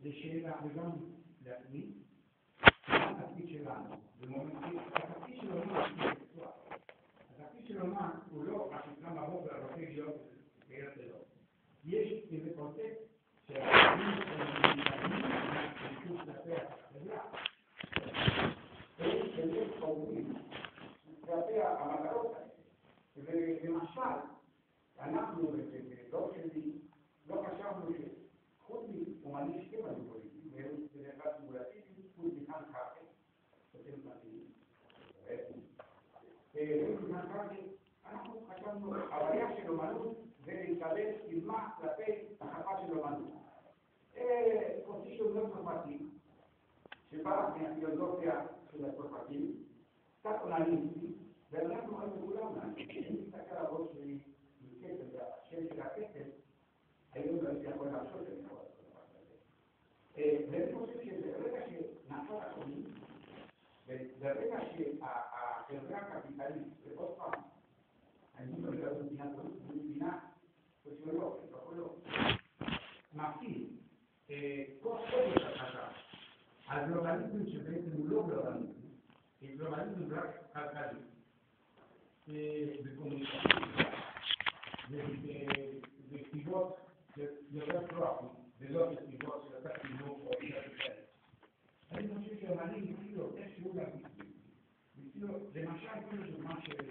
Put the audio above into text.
דוגמאות, לשאלה וגם לעצמי, מה התפקיד שלנו, התפקיד של אומן הוא מקצוע. התפקיד של אומן הוא לא מה שנקרא בבוקר רוצה להיות ויוצא לו. יש איזה קונספט שהאמנים הם מתנהגים כלפי החברה. הם באמת חווים כלפי המטרות האלה. ולמשל, אנחנו בדור שלי לא חשבנו שחוץ מהומניסטים היו פוליטיים, והם בדרך כלל סימולטיביים, חוץ מכאן קרקע, שאתם מתאים, ומכאן קרקע, אנחנו חשבנו, הבעיה של אומנות זה להתקבל קדמה כלפי החפה של אומנות. קונסיסט לא צרפתי, שבא מהפילוסופיה של הצרפתים, קצת אונליסטי, ואנחנו היינו כולם decía, pues, bueno, el veremos que de Renaché nació comida, de, de Renaché a, el gran capitalismo de al mundo de la pues yo lo que eh, al globalismo se un globalismo, el globalismo es capitalismo, eh, de de, de, the first rock, the Lord is the one that has to know for. Adesso c'è una lingua, io adesso ora mi scrivo. Mi scrivo, le masciate, io sono masciate